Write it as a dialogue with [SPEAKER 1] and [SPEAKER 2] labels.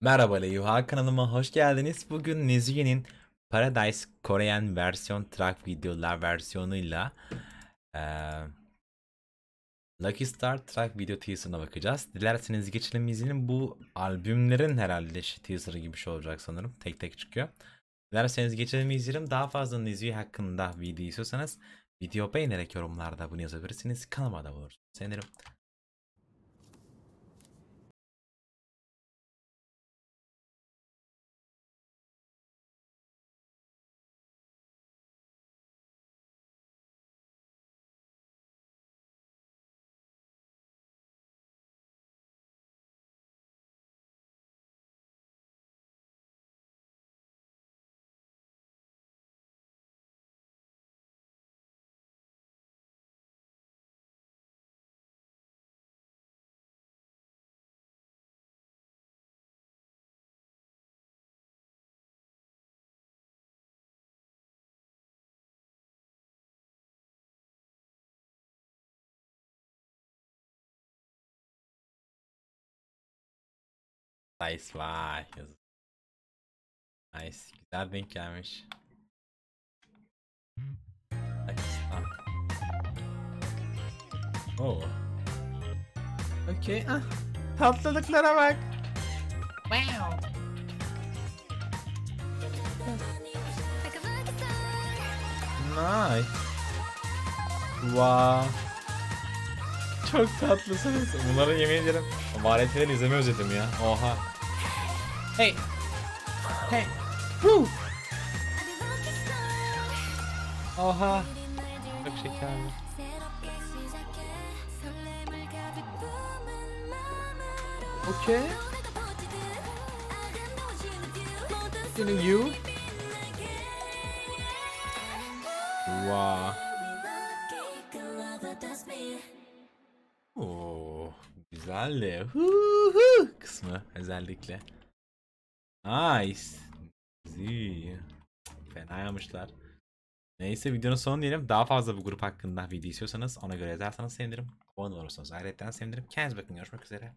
[SPEAKER 1] Merhaba Leyuha kanalıma hoş geldiniz. Bugün Nizuki'nin Paradise Korean versiyon track videolar versiyonuyla eee Lucky Star track video teaser'ına bakacağız. Dilerseniz geçelim izleyelim. Bu albümlerin herhalde teaser'ı gibi bir şey olacak sanırım. Tek tek çıkıyor. Dilerseniz geçelim izleyelim. Daha fazla Nizuki hakkında video istiyorsanız video beğenerek yorumlarda bunu yazabilirsiniz. Kanalıma da olursunuz. Sevinirim. Nice vay. yazık. Nice. Güzel denk gelmiş. Ah. Oo. Okey. Ah. Tatlılıklara bak.
[SPEAKER 2] Wow.
[SPEAKER 1] Nice. Wow. Çok tatlısınız. Bunları yemin ederim. Variyetleri izleme özledim ya. Oha. Hey. Hey. Woo. Oha. Çok şekerli. Okay. Feeling you. Wow. Oo, güzeldi. Huhu kısmı özellikle. Nice. Güzel. Fena yapmışlar. Neyse videonun sonu diyelim. Daha fazla bu grup hakkında video istiyorsanız ona göre yazarsanız sevinirim. Abone olursanız ayrıca sevinirim. Kendinize bakın. Görüşmek üzere.